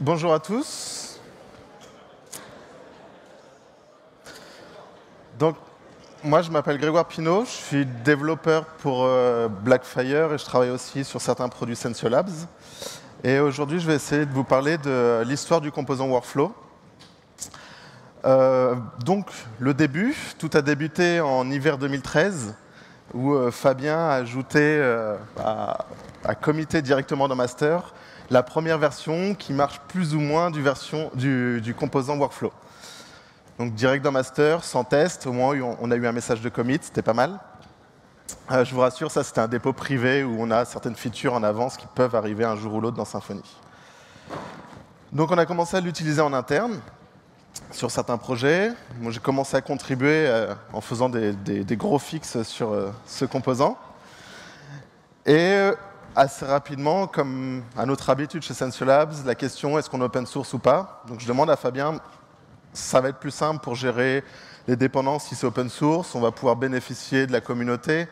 Bonjour à tous. Donc, moi, je m'appelle Grégoire Pinault, je suis développeur pour euh, Blackfire et je travaille aussi sur certains produits Sensio Labs. Et aujourd'hui, je vais essayer de vous parler de l'histoire du composant Workflow. Euh, donc, le début, tout a débuté en hiver 2013, où euh, Fabien a ajouté à, à comité directement dans Master la première version qui marche plus ou moins du, version, du, composant workflow. Donc direct dans master, sans test, au moins on a eu un message de commit, c'était pas mal. Euh, je vous rassure, ça c'était un dépôt privé où on a certaines features en avance qui peuvent arriver un jour ou l'autre dans Symfony. Donc on a commencé à l'utiliser en interne sur certains projets. Moi j'ai commencé à contribuer euh, en faisant des, gros fixes sur euh, ce composant. Et assez rapidement, comme à notre habitude chez Labs, la question est-ce qu'on est open source ou pas? Donc je demande à Fabien, ça va être plus simple pour gérer les dépendances si c'est open source, on va pouvoir bénéficier de la communauté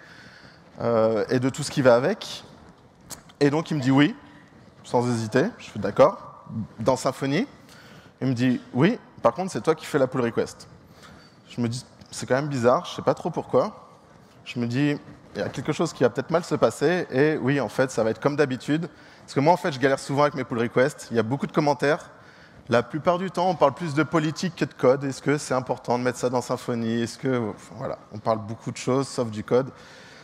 euh, et de tout ce qui va avec. Et donc il me dit oui, sans hésiter, je suis d'accord, dans Symfony. Il me dit oui, par contre c'est toi qui fais la pull request. Je me dis, c'est quand même bizarre, je ne sais pas trop pourquoi. Je me dis, il y a quelque chose qui va peut-être mal se passer, et oui, en fait, ça va être comme d'habitude. Parce que moi, en fait, je galère souvent avec mes pull requests. Il y a beaucoup de commentaires. La plupart du temps, on parle plus de politique que de code. Est-ce que c'est important de mettre ça dans Symfony? Est-ce que. voilà, on parle beaucoup de choses, sauf du code.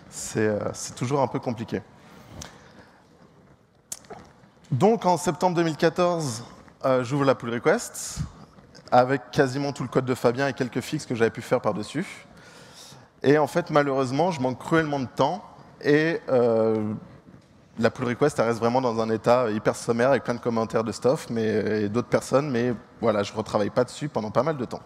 C'est euh, toujours un peu compliqué. Donc, en septembre 2014, euh, j'ouvre la pull request avec quasiment tout le code de Fabien et quelques fixes que j'avais pu faire par-dessus. Et en fait, malheureusement, je manque cruellement de temps et euh, la pull request reste vraiment dans un état hyper sommaire avec plein de commentaires de stuff mais, et d'autres personnes, mais voilà, je ne retravaille pas dessus pendant pas mal de temps.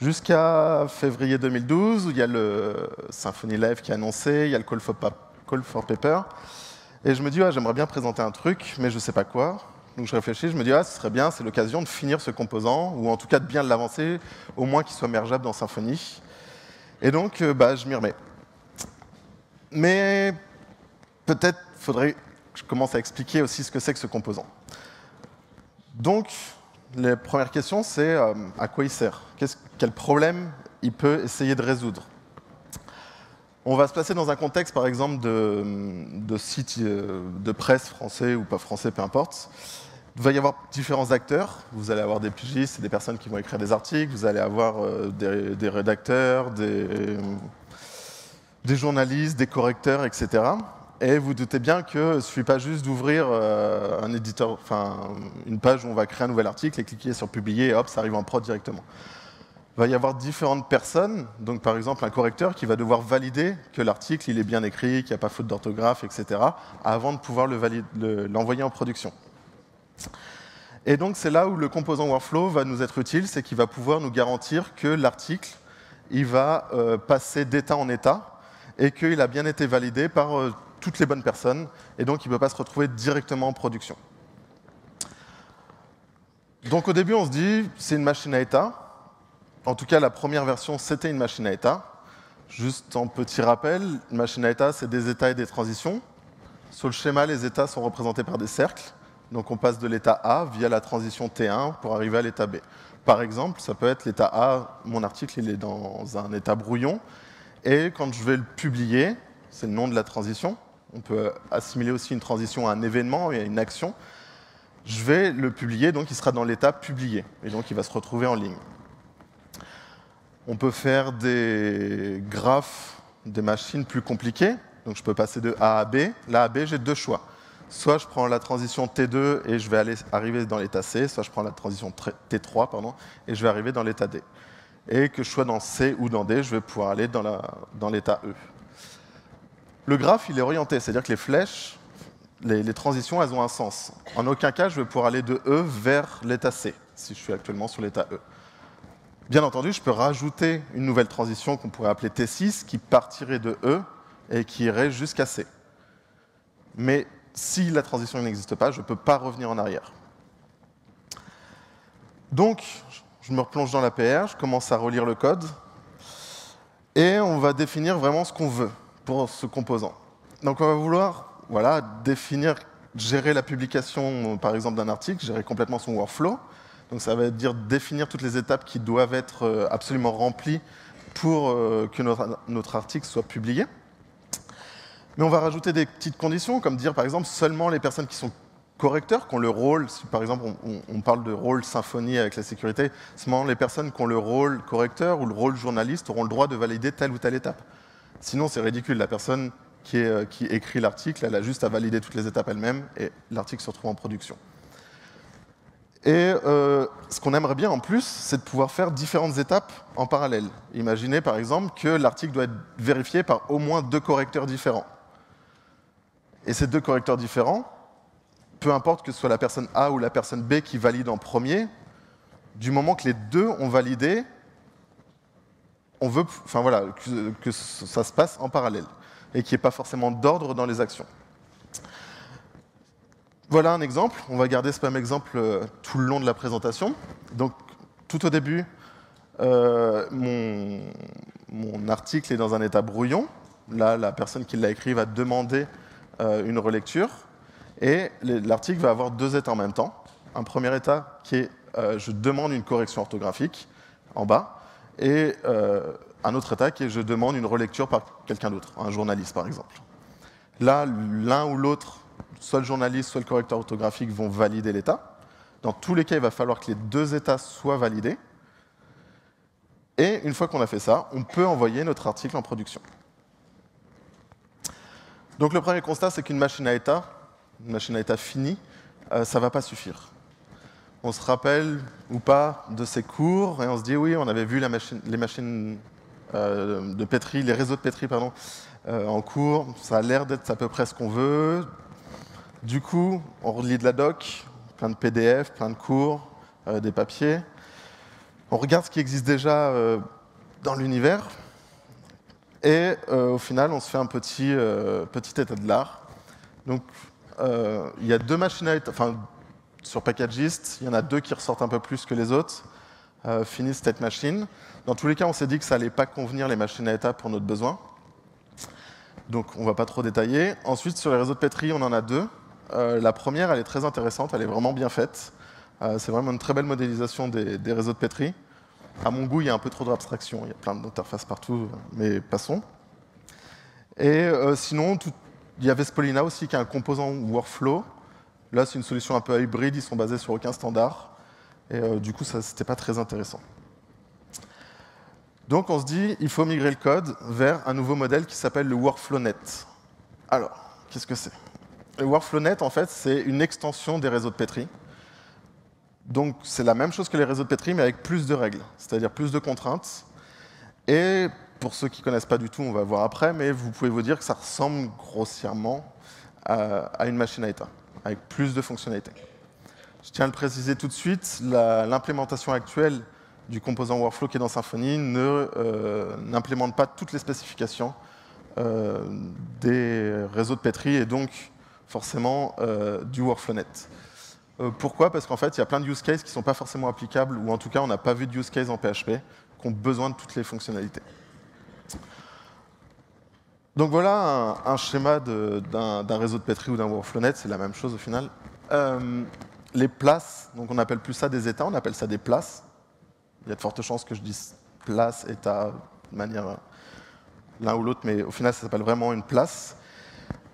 Jusqu'à février 2012, où il y a le Symfony Live qui est annoncé, il y a le Call for, Paper, et je me dis, j'aimerais bien présenter un truc, mais je ne sais pas quoi. Donc je réfléchis, je me dis, ah, ce serait bien, c'est l'occasion de finir ce composant, ou en tout cas de bien l'avancer, au moins qu'il soit mergeable dans Symfony. Et donc, euh, bah, je m'y remets. Mais peut-être faudrait que je commence à expliquer aussi ce que c'est que ce composant. Donc, la première question, c'est euh, à quoi il sert? Quel problème il peut essayer de résoudre? On va se placer dans un contexte, par exemple, de, site euh, de presse français ou pas français, peu importe. Il va y avoir différents acteurs. Vous allez avoir des pigistes, des personnes qui vont écrire des articles. Vous allez avoir euh, des, rédacteurs, des, journalistes, des correcteurs, etc. Et vous doutez bien que ce ne suffit pas juste d'ouvrir euh, une page où on va créer un nouvel article et cliquer sur publier et hop, ça arrive en prod directement. Il va y avoir différentes personnes, donc par exemple un correcteur qui va devoir valider que l'article il est bien écrit, qu'il n'y a pas faute d'orthographe, etc., avant de pouvoir l'envoyer en production. Et donc c'est là où le composant workflow va nous être utile, c'est qu'il va pouvoir nous garantir que l'article il va euh, passer d'état en état et qu'il a bien été validé par euh, toutes les bonnes personnes et donc il ne peut pas se retrouver directement en production. Donc au début on se dit c'est une machine à état. En tout cas la première version c'était une machine à état. Juste en petit rappel, une machine à état c'est des états et des transitions. Sur le schéma les états sont représentés par des cercles. Donc on passe de l'état A via la transition T1 pour arriver à l'état B. Par exemple, ça peut être l'état A, mon article il est dans un état brouillon, et quand je vais le publier, c'est le nom de la transition, on peut assimiler aussi une transition à un événement et à une action, je vais le publier, donc il sera dans l'état publié, et donc il va se retrouver en ligne. On peut faire des graphes des machines plus compliquées, donc je peux passer de A à B. Là à B, j'ai deux choix soit je prends la transition T2 et je vais aller, arriver dans l'état C, soit je prends la transition T3 pardon, et je vais arriver dans l'état D. Et que je sois dans C ou dans D, je vais pouvoir aller dans l'état E. Le graphe, il est orienté, c'est-à-dire que les flèches, les, transitions, elles ont un sens. En aucun cas, je vais pouvoir aller de E vers l'état C, si je suis actuellement sur l'état E. Bien entendu, je peux rajouter une nouvelle transition qu'on pourrait appeler T6, qui partirait de E et qui irait jusqu'à C. Mais si la transition n'existe pas, je ne peux pas revenir en arrière. Donc, je me replonge dans l'APR, je commence à relire le code, et on va définir vraiment ce qu'on veut pour ce composant. Donc on va vouloir voilà, définir gérer la publication, par exemple, d'un article, gérer complètement son workflow. Donc ça veut dire définir toutes les étapes qui doivent être euh, absolument remplies pour euh, que notre, article soit publié. Mais on va rajouter des petites conditions, comme dire par exemple seulement les personnes qui sont correcteurs, qui ont le rôle, si par exemple on, parle de rôle symphonie avec la sécurité, seulement les personnes qui ont le rôle correcteur ou le rôle journaliste auront le droit de valider telle ou telle étape. Sinon c'est ridicule, la personne qui, euh, écrit l'article, elle a juste à valider toutes les étapes elle-même et l'article se retrouve en production. Et euh, ce qu'on aimerait bien en plus, c'est de pouvoir faire différentes étapes en parallèle. Imaginez par exemple que l'article doit être vérifié par au moins deux correcteurs différents. Et ces deux correcteurs différents, peu importe que ce soit la personne A ou la personne B qui valide en premier, du moment que les deux ont validé, on veut enfin voilà, que, ça se passe en parallèle et qu'il n'y ait pas forcément d'ordre dans les actions. Voilà un exemple. On va garder ce même exemple euh, tout le long de la présentation. Donc, tout au début, euh, mon, article est dans un état brouillon. Là, la personne qui l'a écrit va demander une relecture. Et l'article va avoir deux états en même temps. Un premier état qui est je demande une correction orthographique en bas. Et un autre état qui est je demande une relecture par quelqu'un d'autre, un journaliste par exemple. Là, l'un ou l'autre soit le journaliste, soit le correcteur orthographique vont valider l'état. Dans tous les cas, il va falloir que les deux états soient validés. Et une fois qu'on a fait ça, on peut envoyer notre article en production. Donc le premier constat, c'est qu'une machine à état, une machine à état finie, euh, ça ne va pas suffire. On se rappelle ou pas de ces cours et on se dit oui, on avait vu les machines euh, de pétri, les réseaux de pétri pardon, euh, en cours, ça a l'air d'être à peu près ce qu'on veut. Du coup, on relit de la doc, plein de PDF, plein de cours, des papiers. On regarde ce qui existe déjà dans l'univers. Et euh, au final, on se fait un petit, petit état de l'art. Donc, il y a deux machines à enfin, sur Packagist, il y en a deux qui ressortent un peu plus que les autres. Finish State Machine. Dans tous les cas, on s'est dit que ça n'allait pas convenir les machines à état pour notre besoin. Donc, on ne va pas trop détailler. Ensuite, sur les réseaux de Petri, on en a deux. Euh, la première, elle est très intéressante, elle est vraiment bien faite. Euh, c'est vraiment une très belle modélisation des, réseaux de Petri. À mon goût, il y a un peu trop d'interfaces il y a plein d'interfaces partout, mais passons. Et euh, sinon, il y avait Spolina aussi, qui est un composant workflow. Là, c'est une solution un peu hybride, ils sont basés sur aucun standard. Et du coup, ça, c'était pas très intéressant. Donc, on se dit, il faut migrer le code vers un nouveau modèle qui s'appelle le WorkflowNet. Alors, qu'est-ce que c'est? Le WorkflowNet, en fait, c'est une extension des réseaux de Petri. Donc, c'est la même chose que les réseaux de Petri, mais avec plus de règles, c'est-à-dire plus de contraintes. Et pour ceux qui ne connaissent pas du tout, on va voir après, mais vous pouvez vous dire que ça ressemble grossièrement à, une machine à état, avec plus de fonctionnalités. Je tiens à le préciser tout de suite, l'implémentation actuelle du composant Workflow qui est dans Symfony euh, n'implémente pas toutes les spécifications euh, des réseaux de Petri et donc forcément euh, du WorkflowNet. Euh, pourquoi? Parce qu'en fait, il y a plein de use cases qui ne sont pas forcément applicables, ou en tout cas, on n'a pas vu de use case en PHP, qui ont besoin de toutes les fonctionnalités. Donc voilà un, schéma d'un réseau de Petri ou d'un WorkflowNet, c'est la même chose au final. Euh, les places, donc on n'appelle plus ça des états, on appelle ça des places. Il y a de fortes chances que je dise place, état, de manière l'un ou l'autre, mais au final ça s'appelle vraiment une place.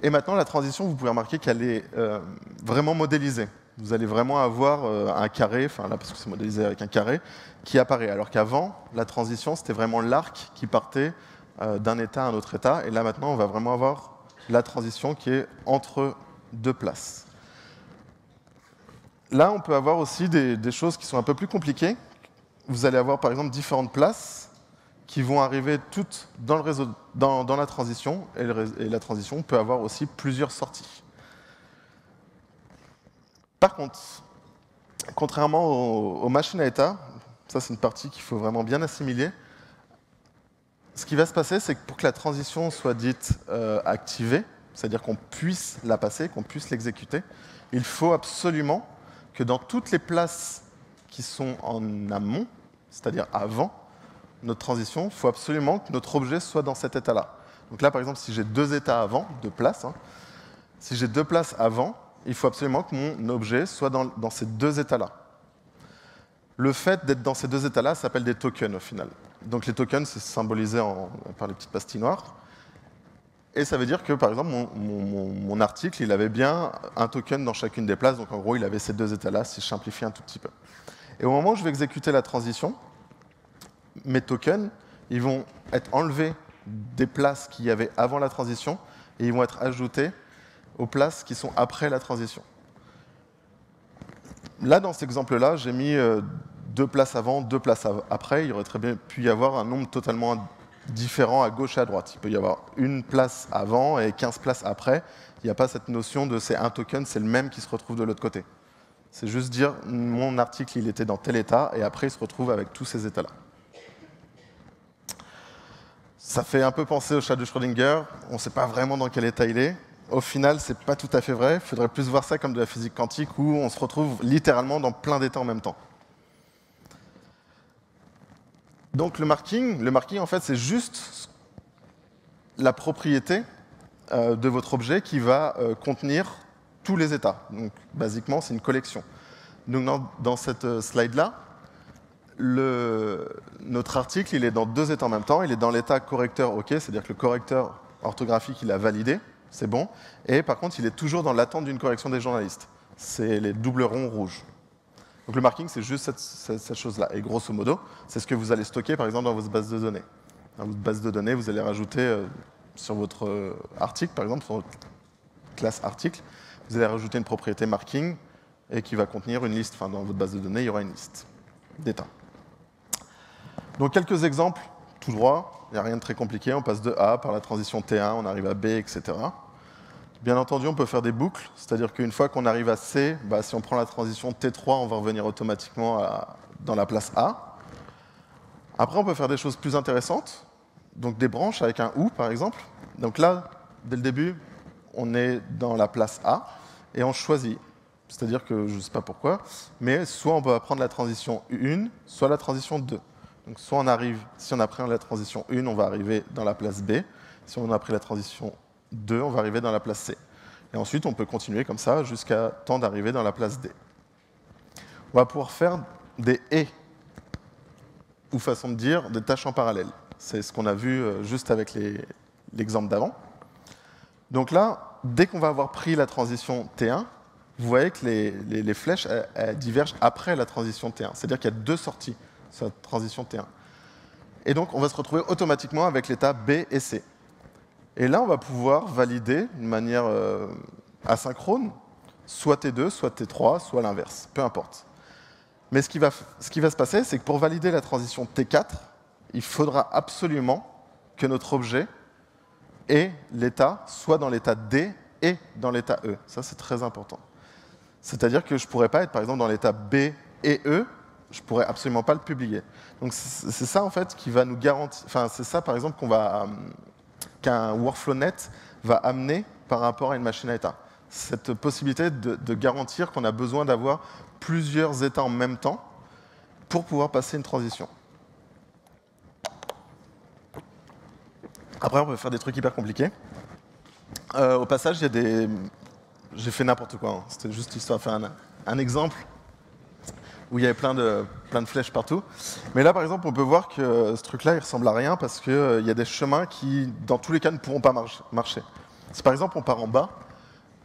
Et maintenant, la transition, vous pouvez remarquer qu'elle est euh, vraiment modélisée. Vous allez vraiment avoir euh, un carré, enfin là parce que c'est modélisé avec un carré, qui apparaît. Alors qu'avant, la transition, c'était vraiment l'arc qui partait euh, d'un état à un autre état. Et là maintenant, on va vraiment avoir la transition qui est entre deux places. Là, on peut avoir aussi des, choses qui sont un peu plus compliquées. Vous allez avoir par exemple différentes places qui vont arriver toutes dans, la transition, et, la transition peut avoir aussi plusieurs sorties. Par contre, contrairement aux, machines à état, ça c'est une partie qu'il faut vraiment bien assimiler, ce qui va se passer, c'est que pour que la transition soit dite euh, activée, c'est-à-dire qu'on puisse la passer, qu'on puisse l'exécuter, il faut absolument que dans toutes les places qui sont en amont, c'est-à-dire avant, notre transition, il faut absolument que notre objet soit dans cet état-là. Donc là, par exemple, si j'ai deux états avant, deux places, hein, si j'ai deux places avant, il faut absolument que mon objet soit dans, ces deux états-là. Le fait d'être dans ces deux états-là s'appelle des tokens au final. Donc les tokens, c'est symbolisé par les petites pastilles noires. Et ça veut dire que, par exemple, mon- mon article, il avait bien un token dans chacune des places. Donc en gros, il avait ces deux états-là, si je simplifie un tout petit peu. Et au moment où je vais exécuter la transition, mes tokens, ils vont être enlevés des places qu'il y avait avant la transition et ils vont être ajoutés aux places qui sont après la transition. Là, dans cet exemple-là, j'ai mis euh, deux places avant, deux places après. Il aurait très bien pu y avoir un nombre totalement différent à gauche et à droite. Il peut y avoir une place avant et 15 places après. Il n'y a pas cette notion de c'est un token, c'est le même qui se retrouve de l'autre côté. C'est juste dire mon article, il était dans tel état et après il se retrouve avec tous ces états-là. Ça fait un peu penser au chat de Schrödinger. On ne sait pas vraiment dans quel état il est. Au final, c'est pas tout à fait vrai. Il faudrait plus voir ça comme de la physique quantique où on se retrouve littéralement dans plein d'états en même temps. Donc le marking, le marking en fait, c'est juste la propriété euh, de votre objet qui va euh, contenir tous les états. Donc basiquement, c'est une collection. Donc dans, cette euh, slide-là, notre article, il est dans deux états en même temps. Il est dans l'état correcteur OK, c'est-à-dire que le correcteur orthographique, il a validé, c'est bon. Et par contre, il est toujours dans l'attente d'une correction des journalistes. C'est les doubles ronds rouges. Donc le marking, c'est juste cette, chose-là. Et grosso modo, c'est ce que vous allez stocker, par exemple, dans votre base de données. Dans votre base de données, vous allez rajouter euh, sur votre euh, article, par exemple, sur votre classe article, vous allez rajouter une propriété marking et qui va contenir une liste. Enfin, dans votre base de données, il y aura une liste d'états. Donc quelques exemples, tout droit, il n'y a rien de très compliqué, on passe de A par la transition T1, on arrive à B, etc. Bien entendu, on peut faire des boucles, c'est-à-dire qu'une fois qu'on arrive à C, bah, si on prend la transition T3, on va revenir automatiquement dans la place A. Après, on peut faire des choses plus intéressantes, donc des branches avec un OU par exemple. Donc là, dès le début, on est dans la place A et on choisit. C'est-à-dire que je ne sais pas pourquoi, mais soit on va prendre la transition 1, soit la transition 2. Donc soit on arrive, si on a pris la transition 1, on va arriver dans la place B. Si on a pris la transition 2, on va arriver dans la place C. Et ensuite, on peut continuer comme ça jusqu'à temps d'arriver dans la place D. On va pouvoir faire des et, ou façon de dire, des tâches en parallèle. C'est ce qu'on a vu euh, juste avec l'exemple d'avant. Donc là, dès qu'on va avoir pris la transition T1, vous voyez que les, flèches divergent après la transition T1. C'est-à-dire qu'il y a deux sorties la transition T1. Et donc, on va se retrouver automatiquement avec l'état B et C. Et là, on va pouvoir valider de manière euh, asynchrone, soit T2, soit T3, soit l'inverse, peu importe. Mais ce qui, va, ce qui va se passer, c'est que pour valider la transition T4, il faudra absolument que notre objet ait l'état soit dans l'état D et dans l'état E. Ça, c'est très important. C'est-à-dire que je ne pourrais pas être, par exemple, dans l'état B et E, je pourrais absolument pas le publier. Donc c'est ça, en fait, qui va nous garantir... Enfin, c'est ça, par exemple, qu'on va... euh, qu'un workflow net va amener par rapport à une machine à état. Cette possibilité de, garantir qu'on a besoin d'avoir plusieurs états en même temps pour pouvoir passer une transition. Après, on peut faire des trucs hyper compliqués. Euh, au passage. J'ai fait n'importe quoi. hein. C'était juste histoire de faire un exemple où il y avait plein de, flèches partout. Mais là, par exemple, on peut voir que ce truc-là, il ressemble à rien parce qu'il y a des chemins qui, dans tous les cas, ne pourront pas marche- marcher. Si par exemple, on part en bas,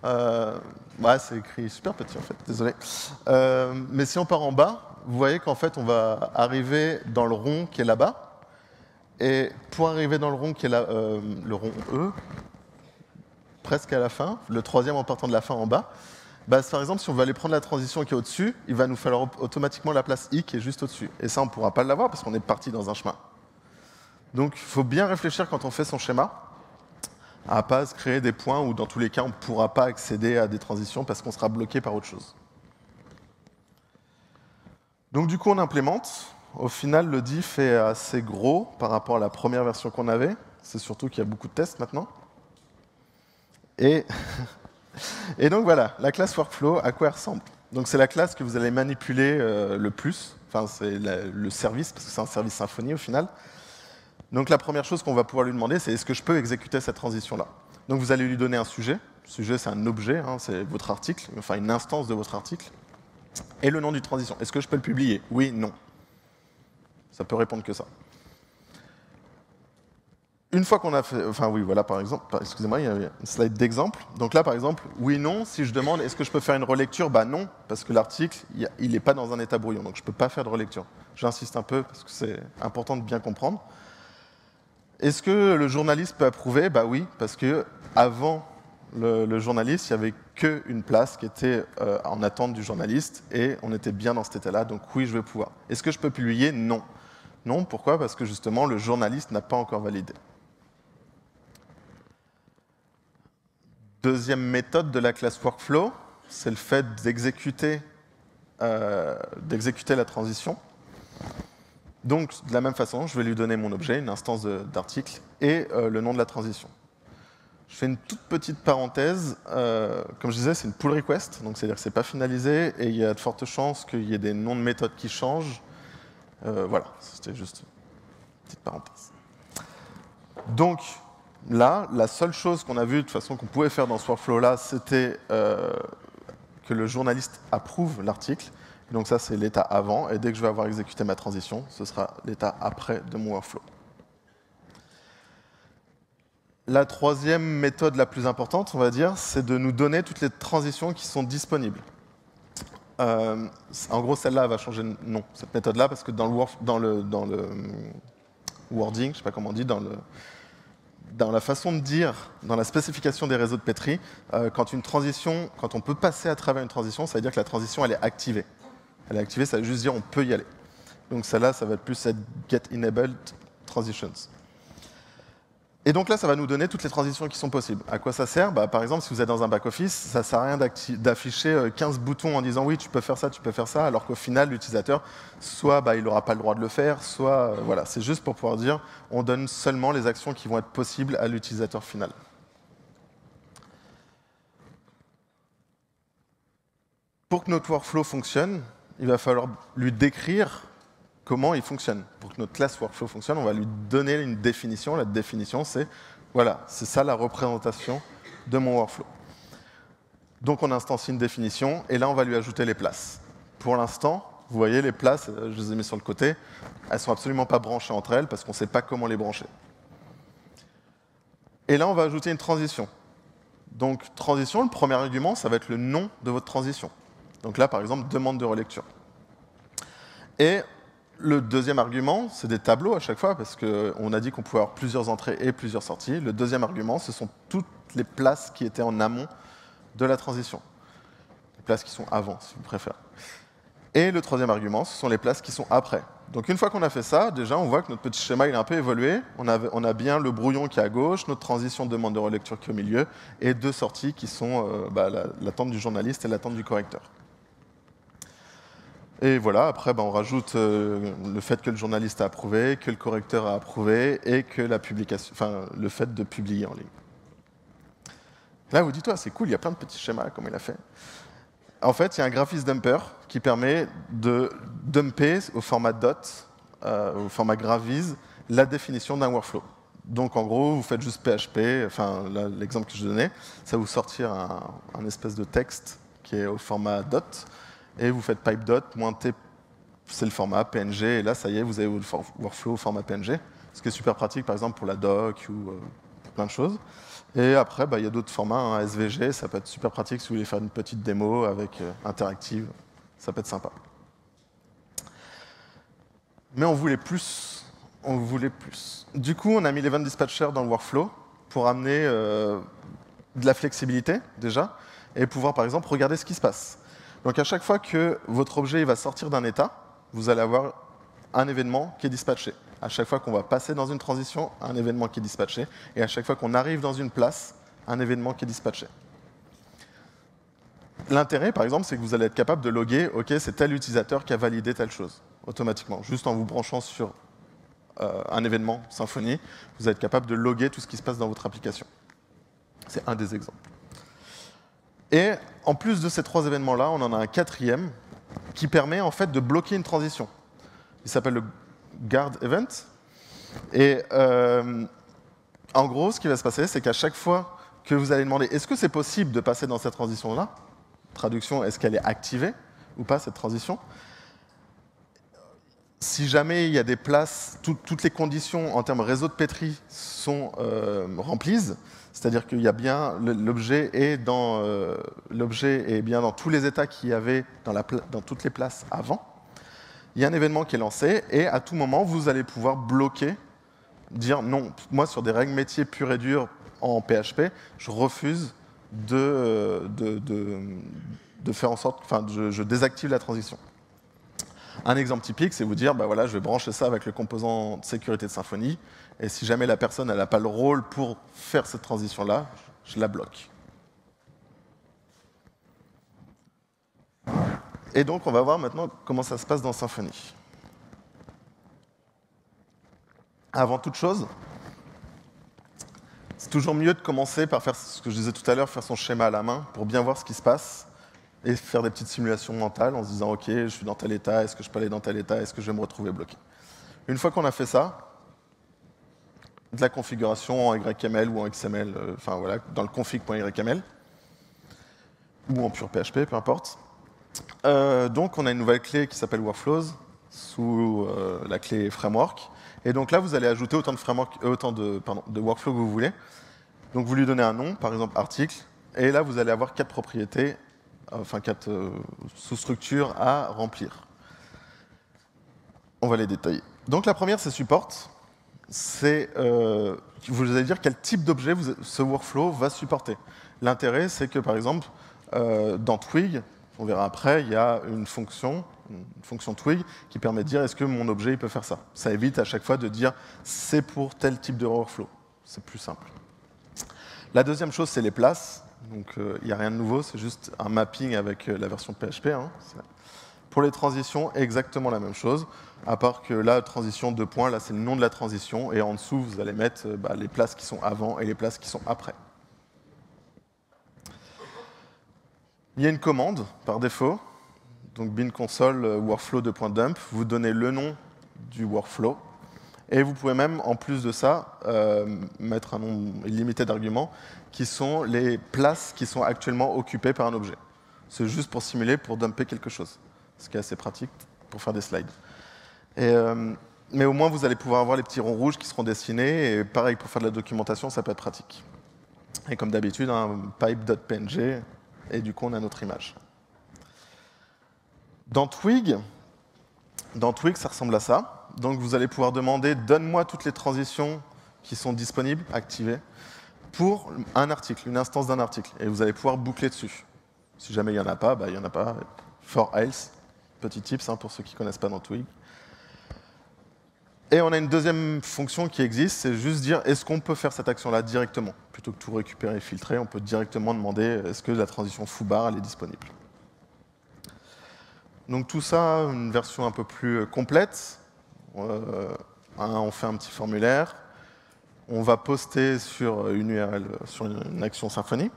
euh, ouais, c'est écrit super petit en fait, désolé. Euh, mais si on part en bas, vous voyez qu'en fait, on va arriver dans le rond qui est là-bas. Et pour arriver dans le rond qui est là, euh, le rond E, presque à la fin, le troisième en partant de la fin en bas, bah, par exemple, si on veut aller prendre la transition qui est au-dessus, il va nous falloir au- automatiquement la place I qui est juste au-dessus. Et ça, on ne pourra pas l'avoir parce qu'on est parti dans un chemin. Donc, il faut bien réfléchir quand on fait son schéma à pas se créer des points où, dans tous les cas, on ne pourra pas accéder à des transitions parce qu'on sera bloqué par autre chose. Donc, du coup, on implémente. Au final, le diff est assez gros par rapport à la première version qu'on avait. C'est surtout qu'il y a beaucoup de tests maintenant. Et et donc voilà, la classe workflow, à quoi elle ressemble Donc c'est la classe que vous allez manipuler euh, le plus, enfin c'est le service, parce que c'est un service Symfony au final. Donc la première chose qu'on va pouvoir lui demander, c'est est-ce que je peux exécuter cette transition-là? Donc vous allez lui donner un sujet, Sujet, c'est un objet, hein, c'est votre article, enfin une instance de votre article. Et le nom du transition. Est-ce que je peux le publier? Oui, non. Ça peut répondre que ça. Une fois qu'on a fait, enfin oui, voilà par exemple, excusez-moi, il y a une slide d'exemple. Donc là, par exemple, oui, non, si je demande est-ce que je peux faire une relecture, bah non, parce que l'article, il n'est pas dans un état brouillon, donc je ne peux pas faire de relecture. J'insiste un peu parce que c'est important de bien comprendre. Est-ce que le journaliste peut approuver? Bah oui, parce que avant le, journaliste, il n'y avait qu'une place qui était euh, en attente du journaliste et on était bien dans cet état-là, donc oui, je vais pouvoir. Est-ce que je peux publier? Non. Non, pourquoi? Parce que justement, le journaliste n'a pas encore validé. Deuxième méthode de la classe workflow, c'est le fait d'exécuter euh, la transition. Donc, de la même façon, je vais lui donner mon objet, une instance d'article, et euh, le nom de la transition. Je fais une toute petite parenthèse. Euh, comme je disais, c'est une pull request, donc c'est-à-dire que ce n'est pas finalisé, et il y a de fortes chances qu'il y ait des noms de méthodes qui changent. voilà, c'était juste une petite parenthèse. Donc, là, la seule chose qu'on a vue de toute façon qu'on pouvait faire dans ce workflow-là, c'était euh, que le journaliste approuve l'article. Donc ça, c'est l'état avant. Et dès que je vais avoir exécuté ma transition, ce sera l'état après de mon workflow. La troisième méthode la plus importante, on va dire, c'est de nous donner toutes les transitions qui sont disponibles. Euh, en gros, celle-là va changer de nom, cette méthode-là, parce que dans le, dans le, dans le wording, je ne sais pas comment on dit, dans le, dans la façon de dire, dans la spécification des réseaux de Petri, euh, quand une transition, quand on peut passer à travers une transition, ça veut dire que la transition elle est activée. Elle est activée, ça veut juste dire on peut y aller. Donc celle-là, ça va plus être get enabled transitions. Et donc là, ça va nous donner toutes les transitions qui sont possibles. À quoi ça sert? Bah, Par exemple, si vous êtes dans un back-office, ça ne sert à rien d'afficher 15 euh, boutons en disant oui, tu peux faire ça, tu peux faire ça, alors qu'au final, l'utilisateur, soit bah, il n'aura pas le droit de le faire, soit euh, voilà, c'est juste pour pouvoir dire on donne seulement les actions qui vont être possibles à l'utilisateur final. Pour que notre workflow fonctionne, il va falloir lui décrire comment il fonctionne. Pour que notre classe workflow fonctionne, on va lui donner une définition. La définition, c'est voilà, c'est ça la représentation de mon workflow. Donc on instancie une définition et là on va lui ajouter les places. Pour l'instant, vous voyez les places, euh, je les ai mis sur le côté, elles sont absolument pas branchées entre elles parce qu'on ne sait pas comment les brancher. Et là on va ajouter une transition. Donc transition, le premier argument, ça va être le nom de votre transition. Donc là par exemple, demande de relecture. Et le deuxième argument, c'est des tableaux à chaque fois, parce qu'on a dit qu'on pouvait avoir plusieurs entrées et plusieurs sorties. Le deuxième argument, ce sont toutes les places qui étaient en amont de la transition. Les places qui sont avant, si vous préférez. Et le troisième argument, ce sont les places qui sont après. Donc une fois qu'on a fait ça, déjà on voit que notre petit schéma il a un peu évolué. On a, bien le brouillon qui est à gauche, notre transition demande de relecture qui est au milieu, et deux sorties qui sont euh, bah, l'attente du journaliste et l'attente du correcteur. Et voilà, après, ben, on rajoute euh, le fait que le journaliste a approuvé, que le correcteur a approuvé et que la publication, enfin, le fait de publier en ligne. Là, vous dites, c'est cool, il y a plein de petits schémas, comme il a fait. En fait, il y a un graphics dumper qui permet de dumper au format dot, euh, au format graviz, la définition d'un workflow. Donc, en gros, vous faites juste PHP, enfin, l'exemple que je donnais, ça va vous sortir un espèce de texte qui est au format dot et vous faites pipe dot, moins t, c'est le format PNG, et là, ça y est, vous avez votre workflow au format PNG, ce qui est super pratique, par exemple, pour la doc ou euh, plein de choses. Et après, bah, il y a d'autres formats, hein, SVG, ça peut être super pratique si vous voulez faire une petite démo avec euh, interactive, ça peut être sympa. Mais on voulait plus, on voulait plus. Du coup, on a mis l'event dispatcher dans le workflow pour amener euh, de la flexibilité, déjà, et pouvoir, par exemple, regarder ce qui se passe. Donc à chaque fois que votre objet va sortir d'un état, vous allez avoir un événement qui est dispatché. À chaque fois qu'on va passer dans une transition, un événement qui est dispatché. Et à chaque fois qu'on arrive dans une place, un événement qui est dispatché. L'intérêt, par exemple, c'est que vous allez être capable de loguer, OK, c'est tel utilisateur qui a validé telle chose, automatiquement. Juste en vous branchant sur euh, un événement Symfony, vous êtes capable de loguer tout ce qui se passe dans votre application. C'est un des exemples. Et en plus de ces trois événements-là, on en a un quatrième qui permet en fait de bloquer une transition. Il s'appelle le guard event. Et euh, en gros, ce qui va se passer, c'est qu'à chaque fois que vous allez demander est-ce que c'est possible de passer dans cette transition-là Traduction, est-ce qu'elle est activée ou pas cette transition si jamais il y a des places, toutes les conditions en termes réseau de Petri sont euh, remplies, c'est-à-dire qu'il y a bien l'objet est dans euh, l'objet est bien dans tous les états qu'il y avait dans, toutes les places avant. Il y a un événement qui est lancé et à tout moment vous allez pouvoir bloquer, dire non, moi sur des règles métiers pures et dures en PHP, je refuse de, de, de, faire en sorte, enfin je désactive la transition. Un exemple typique, c'est vous dire, bah voilà, je vais brancher ça avec le composant de sécurité de Symfony, et si jamais la personne n'a pas le rôle pour faire cette transition-là, je la bloque. Et donc, on va voir maintenant comment ça se passe dans Symfony. Avant toute chose, c'est toujours mieux de commencer par faire ce que je disais tout à l'heure, faire son schéma à la main pour bien voir ce qui se passe et faire des petites simulations mentales en se disant ok, je suis dans tel état, est-ce que je peux aller dans tel état, est-ce que je vais me retrouver bloqué? Une fois qu'on a fait ça, de la configuration en YML ou en XML, euh, enfin voilà, dans le config.yml ou en pur PHP, peu importe. Euh, donc on a une nouvelle clé qui s'appelle Workflows sous euh, la clé framework. Et donc là, vous allez ajouter autant de, framework, que vous voulez. Donc vous lui donnez un nom, par exemple article, et là vous allez avoir quatre propriétés enfin quatre sous-structures à remplir. On va les détailler. Donc la première, c'est support. C'est, euh, vous allez dire quel type d'objet ce workflow va supporter. L'intérêt, c'est que par exemple, euh, dans Twig, on verra après, il y a une fonction, une fonction Twig qui permet de dire est-ce que mon objet il peut faire ça? Ça évite à chaque fois de dire c'est pour tel type de workflow. C'est plus simple. La deuxième chose, c'est les places. Donc euh, il n'y a rien de nouveau, c'est juste un mapping avec euh, la version PHP. Hein. Pour les transitions, exactement la même chose, à part que la transition deux points, là c'est le nom de la transition, et en dessous vous allez mettre euh, bah, les places qui sont avant et les places qui sont après. Il y a une commande par défaut, donc bin console workflow dump, vous donnez le nom du workflow, et vous pouvez même, en plus de ça, mettre un nombre illimité d'arguments qui sont les places qui sont actuellement occupées par un objet. C'est juste pour simuler, pour dumper quelque chose, ce qui est assez pratique pour faire des slides. Euh, mais au moins, vous allez pouvoir avoir les petits ronds rouges qui seront dessinés, et pareil, pour faire de la documentation, ça peut être pratique. Et comme d'habitude, un pipe.png, et du coup, on a notre image. Dans Twig, dans Twig, ça ressemble à ça. Donc, vous allez pouvoir demander, donne-moi toutes les transitions qui sont disponibles, activées pour un article, une instance d'un article. Et vous allez pouvoir boucler dessus. Si jamais il n'y en a pas, bah, il n'y en a pas. For else, petit tips hein, pour ceux qui ne connaissent pas dans Twig. Et on a une deuxième fonction qui existe, c'est juste dire est-ce qu'on peut faire cette action-là directement? Plutôt que tout récupérer et filtrer, on peut directement demander est-ce que la transition foobar est disponible? Donc tout ça, une version un peu plus complète. Euh, on fait un petit formulaire, on va poster sur une URL, sur une action Symfony.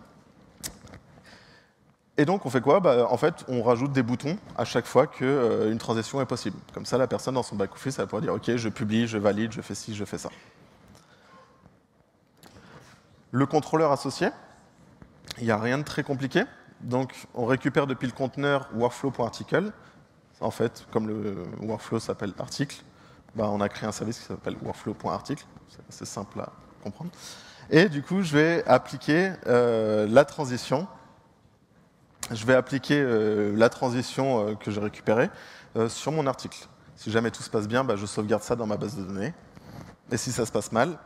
Et donc, on fait quoi? Bah, En fait, on rajoute des boutons à chaque fois qu'une euh, transition est possible. Comme ça, la personne dans son back-office, va pouvoir dire OK, je publie, je valide, je fais ci, je fais ça. Le contrôleur associé, il n'y a rien de très compliqué. Donc, on récupère depuis le conteneur workflow.article. En fait, comme le workflow s'appelle article, bah, on a créé un service qui s'appelle workflow.article. C'est simple à comprendre. Et du coup, je vais appliquer euh, la transition. Je vais appliquer euh, la transition euh, que j'ai récupérée sur mon article. Si jamais tout se passe bien, bah, je sauvegarde ça dans ma base de données. Et si ça se passe mal,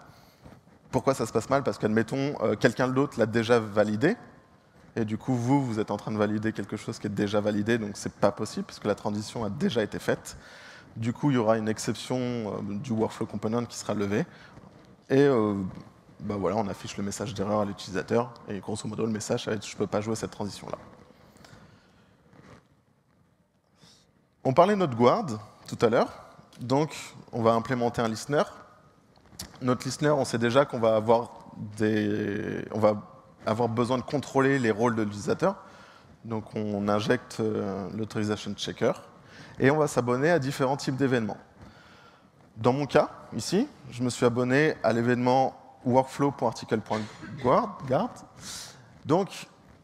pourquoi ça se passe mal? Parce qu'admettons, quelqu'un d'autre l'a déjà validé, et du coup, vous, vous êtes en train de valider quelque chose qui est déjà validé, donc c'est pas possible, puisque la transition a déjà été faite. Du coup, il y aura une exception du workflow component qui sera levée. Et euh, bah voilà, on affiche le message d'erreur à l'utilisateur. Et grosso modo, le message, je ne peux pas jouer cette transition-là. On parlait de notre guard tout à l'heure. Donc, on va implémenter un listener. Notre listener, on sait déjà qu'on va avoir besoin de contrôler les rôles de l'utilisateur. Donc, on injecte euh, l'autorization checker et on va s'abonner à différents types d'événements. Dans mon cas, ici, je me suis abonné à l'événement workflow.article.guard. Donc,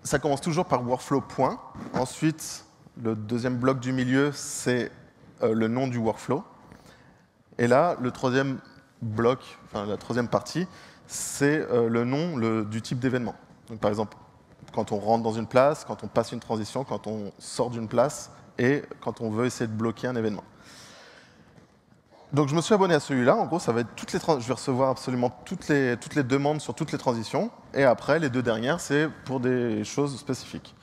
ça commence toujours par workflow. Ensuite, le deuxième bloc du milieu, c'est euh, le nom du workflow. Et là, le troisième bloc, enfin la troisième partie, c'est euh, le nom du type d'événement. par exemple, quand on rentre dans une place, quand on passe une transition, quand on sort d'une place et quand on veut essayer de bloquer un événement. Donc je me suis abonné à celui-là. En gros, ça va être toutes les je vais recevoir absolument toutes les, toutes les demandes sur toutes les transitions. Et après, les deux dernières, c'est pour des choses spécifiques.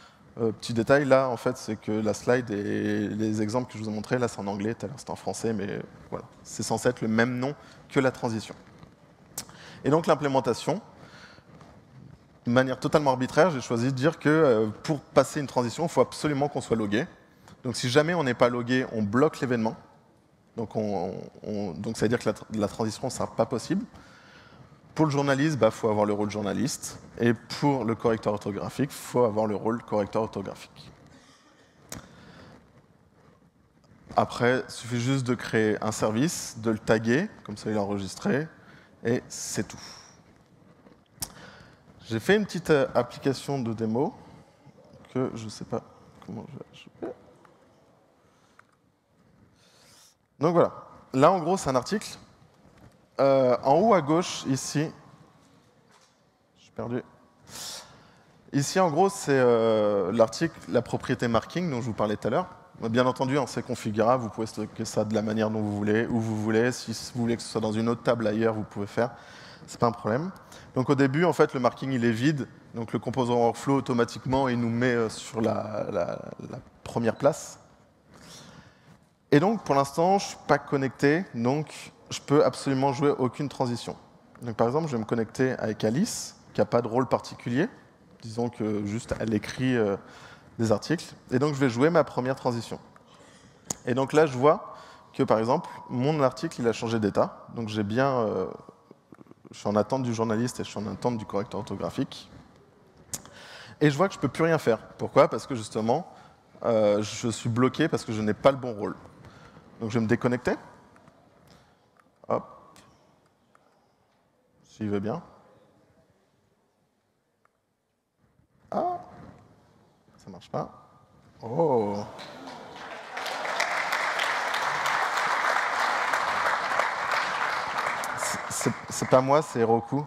Euh, petit détail, là, en fait, c'est que la slide et les exemples que je vous ai montrés, là, c'est en anglais, tout à l'heure, c'était en français, mais voilà. C'est censé être le même nom que la transition. Et donc, l'implémentation, de manière totalement arbitraire, j'ai choisi de dire que euh, pour passer une transition, il faut absolument qu'on soit logué. Donc, si jamais on n'est pas logué, on bloque l'événement. Donc, donc ça veut dire que la, transition ne sera pas possible. Pour le journaliste, il bah, faut avoir le rôle journaliste. Et pour le correcteur orthographique, il faut avoir le rôle correcteur orthographique. Après, il suffit juste de créer un service, de le taguer, comme ça il est enregistré, et c'est tout. J'ai fait une petite euh, application de démo que je ne sais pas comment je vais Donc voilà. Là, en gros, c'est un article. Euh, en haut à gauche, ici, je suis perdu. Ici, en gros, c'est euh, l'article, la propriété marking dont je vous parlais tout à l'heure. Bien entendu, c'est configurable, vous pouvez stocker ça de la manière dont vous voulez, où vous voulez. Si vous voulez que ce soit dans une autre table ailleurs, vous pouvez faire. C'est pas un problème. Donc au début, en fait, le marking il est vide. Donc le composant workflow automatiquement, il nous met euh, sur la, la première place. Et donc, pour l'instant, je ne suis pas connecté, donc je peux absolument jouer aucune transition. Donc, par exemple, je vais me connecter avec Alice, qui n'a pas de rôle particulier. Disons que juste elle écrit euh, des articles. Et donc, je vais jouer ma première transition. Et donc là, je vois que, par exemple, mon article, il a changé d'état. Donc, j'ai bien... Euh, je suis en attente du journaliste et je suis en attente du correcteur orthographique. Et je vois que je ne peux plus rien faire. Pourquoi? Parce que, justement, euh, je suis bloqué parce que je n'ai pas le bon rôle. Donc je vais me déconnecter. Hop. S'il veut bien. Ah, ça marche pas. Oh. C'est pas moi, c'est Roku.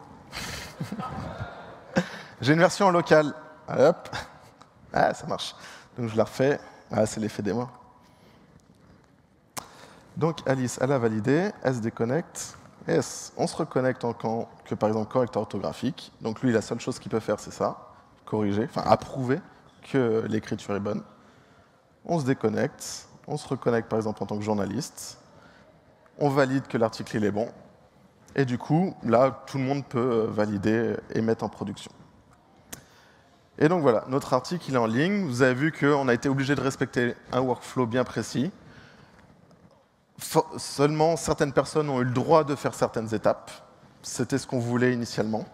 J'ai une version locale. Hop. Ah, ça marche. Donc je la refais. Ah, c'est l'effet des mots. Donc Alice, elle a validé, elle se déconnecte. S, on se reconnecte en tant que, par exemple, correcteur orthographique. Donc lui, la seule chose qu'il peut faire, c'est ça, corriger, enfin approuver que l'écriture est bonne. On se déconnecte, on se reconnecte, par exemple, en tant que journaliste. On valide que l'article est bon. Et du coup, là, tout le monde peut valider et mettre en production. Et donc voilà, notre article est en ligne. Vous avez vu qu'on a été obligé de respecter un workflow bien précis seulement certaines personnes ont eu le droit de faire certaines étapes. C'était ce qu'on voulait initialement.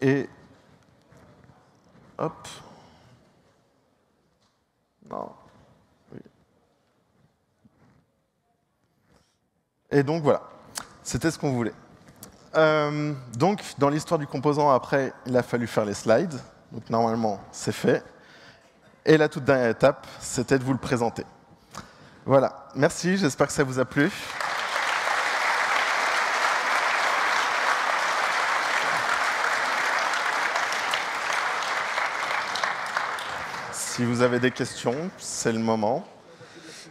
Et hop. Et donc voilà, c'était ce qu'on voulait. Euh, donc dans l'histoire du composant, après, il a fallu faire les slides. Donc normalement, c'est fait. Et la toute dernière étape, c'était de vous le présenter. Voilà, merci, j'espère que ça vous a plu. Si vous avez des questions, c'est le moment.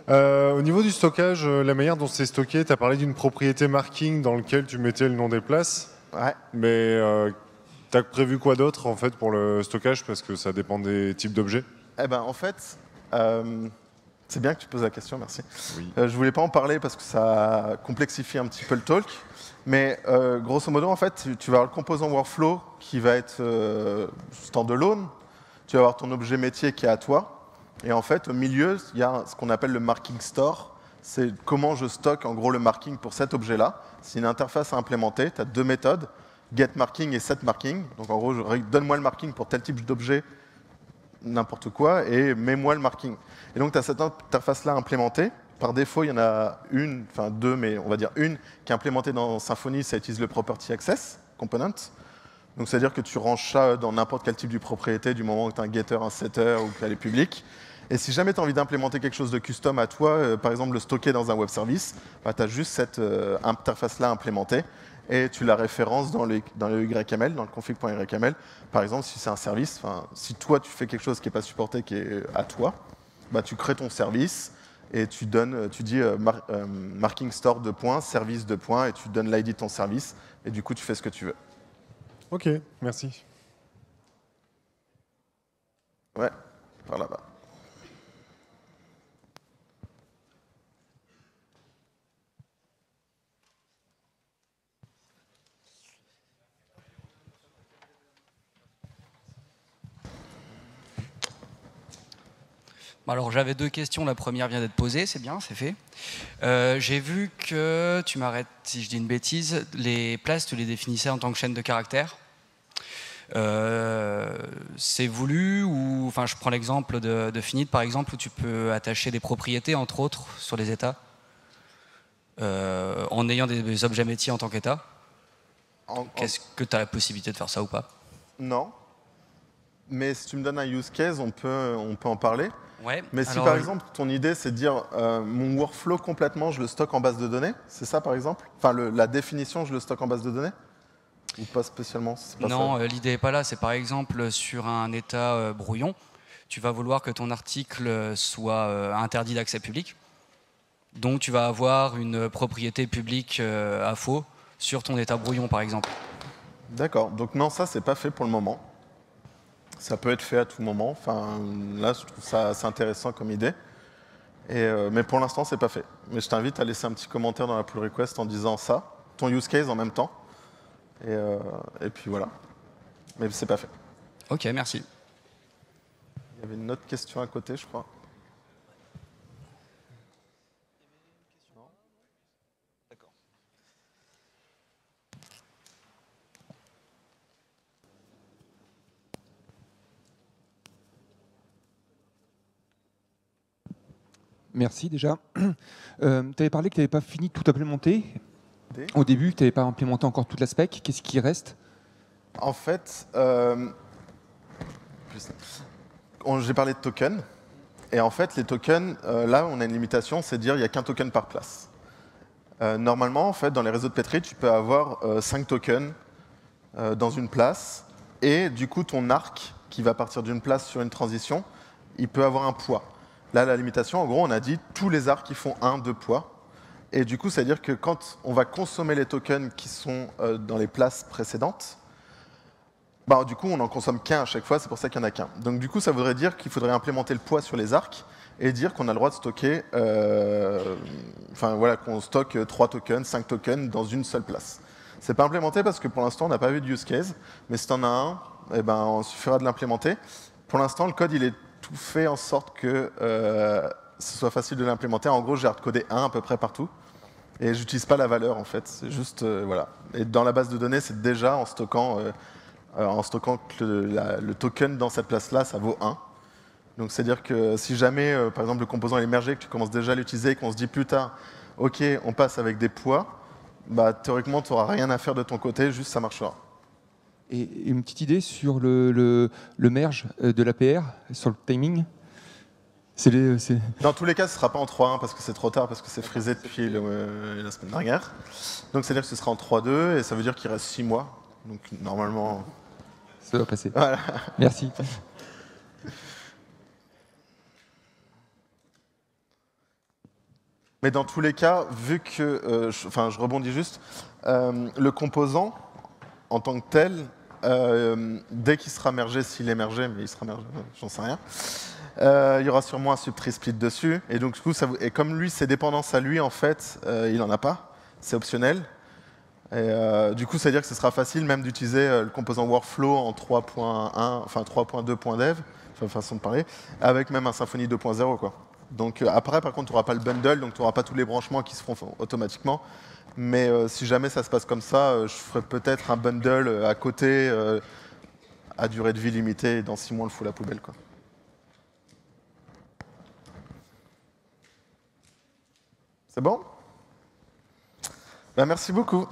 Euh, au niveau du stockage, euh, la manière dont c'est stocké, tu as parlé d'une propriété marking dans laquelle tu mettais le nom des places. Ouais. Mais euh, tu as prévu quoi d'autre en fait pour le stockage? Parce que ça dépend des types d'objets Eh ben en fait, c'est bien que tu poses la question, merci. Euh, je ne voulais pas en parler parce que ça complexifie un petit peu le talk. Mais euh, grosso modo, en fait, tu, vas avoir le composant workflow qui va être euh, standalone. Tu vas avoir ton objet métier qui est à toi. Et en fait, au milieu, il y a ce qu'on appelle le marking store. C'est comment je stocke en gros le marking pour cet objet-là. C'est une interface à implémenter. Tu as deux méthodes, getMarking et setMarking. Donc en gros, donne-moi le marking pour tel type d'objet n'importe quoi et mets-moi le marking. Et donc, tu as cette interface-là implémentée par défaut, il y en a une, enfin deux, mais on va dire une, qui est implémentée dans Symfony, ça utilise le Property Access Component. Donc, c'est-à-dire que tu ranges ça dans n'importe quel type de propriété du moment où tu as un getter, un setter ou que tu les publics. Et si jamais tu as envie d'implémenter quelque chose de custom à toi, euh, par exemple le stocker dans un web service, bah, tu as juste cette euh, interface-là implémentée et tu la références dans le, dans le YML, dans le config.yml. Par exemple, si c'est un service, si toi tu fais quelque chose qui n'est pas supporté, qui est à toi, bah, tu crées ton service et tu donnes, tu dis euh, marking store de points, service de points, et tu donnes l'ID de ton service, et du coup tu fais ce que tu veux. Ok, merci. Ouais, par là-bas. Alors j'avais deux questions, la première vient d'être posée, c'est bien, c'est fait. Euh, j'ai vu que, tu m'arrêtes si je dis une bêtise, les places, tu les définissais en tant que chaîne de caractères. Euh, c'est voulu ou, enfin je prends l'exemple de, de, Finite par exemple, où tu peux attacher des propriétés entre autres sur les états, euh, en ayant des, objets métiers en tant qu'état. Qu'est-ce que tu as la possibilité de faire ça ou pas? Non. Mais si tu me donnes un use case, on peut, on peut en parler. Mais si par exemple ton idée c'est de dire euh, mon workflow complètement je le stocke en base de données, c'est ça par exemple? Enfin la définition je le stocke en base de données? Ou pas spécialement Non, euh, l'idée n'est pas là. C'est par exemple sur un état euh, brouillon, tu vas vouloir que ton article soit interdit d'accès public. Donc tu vas avoir une propriété publique à faux sur ton état brouillon par exemple. D'accord, donc non ça c'est pas fait pour le moment. Ça peut être fait à tout moment. Enfin, là, je trouve ça assez intéressant comme idée. Et, euh, mais pour l'instant, c'est pas fait. Mais je t'invite à laisser un petit commentaire dans la pull request en disant ça, ton use case en même temps. Et, euh, et puis voilà. Mais c'est pas fait. Ok, merci. Il y avait une autre question à côté, je crois. Merci déjà. Euh, tu avais parlé que tu n'avais pas fini de tout implémenter. Au début, tu n'avais pas implémenté encore toute la spec. Qu'est-ce qui reste? En fait, euh, j'ai parlé de tokens. Et en fait, les tokens, euh, là, on a une limitation, c'est de dire qu'il n'y a qu'un token par place. normalement, en fait, dans les réseaux de Petri, tu peux avoir 5 tokens dans une place. Et du coup, ton arc, qui va partir d'une place sur une transition, il peut avoir un poids. Là, la limitation, en gros, on a dit tous les arcs qui font 1 de poids. Et du coup, c'est-à-dire que quand on va consommer les tokens qui sont euh, dans les places précédentes, bah, du coup, on n'en consomme qu'un à chaque fois, c'est pour ça qu'il n'y en a qu'un. Donc du coup, ça voudrait dire qu'il faudrait implémenter le poids sur les arcs et dire qu'on a le droit de stocker, euh, enfin voilà, qu'on stocke 3 tokens, 5 tokens dans une seule place. C'est pas implémenté parce que pour l'instant, on n'a pas vu de use case, mais si tu en as un, eh ben, on suffira de l'implémenter. Pour l'instant, le code, il est fait en sorte que euh, ce soit facile de l'implémenter. En gros, j'ai hardcodé 1 à peu près partout. Et j'utilise pas la valeur en fait. C'est juste euh, voilà. Et dans la base de données, c'est déjà en stockant, euh, en stockant le, token dans cette place-là, ça vaut 1. Donc c'est-à-dire que si jamais, par exemple, le composant est émergé, que tu commences déjà à l'utiliser, et qu'on se dit plus tard, ok, on passe avec des poids, bah théoriquement, tu n'auras rien à faire de ton côté, juste ça marchera. Et une petite idée sur le, le, merge euh, de l'APR, sur le timing? Dans tous les cas, ce ne sera pas en 3.1 parce que c'est trop tard, parce que c'est frisé depuis euh, la semaine dernière. Donc c'est-à-dire que ce sera en 3.2 et ça veut dire qu'il reste 6 mois. Donc normalement. Ça va passer. Voilà. Merci. Mais dans tous les cas, vu que, euh, enfin, je rebondis juste, le composant en tant que tel, euh, dès qu'il sera mergé, s'il est mergé, mais il sera mergé, j'en sais rien, euh, il y aura sûrement un subtree split dessus. Et donc, du coup, et comme lui, ses dépendances à lui, en fait, euh, il n'en a pas. C'est optionnel. Et du coup, ça veut dire que ce sera facile même d'utiliser le composant workflow en 3.1, enfin 3.2.dev, enfin façon de parler, avec même un Symfony 2.0. Quoi. Donc après, par contre, tu n'auras pas le bundle, donc tu n'auras pas tous les branchements qui se font automatiquement. Mais euh, si jamais ça se passe comme ça, euh, je ferai peut-être un bundle euh, à côté à durée de vie limitée et dans six mois on le fout la poubelle. Quoi. C'est bon? Ben, Merci beaucoup.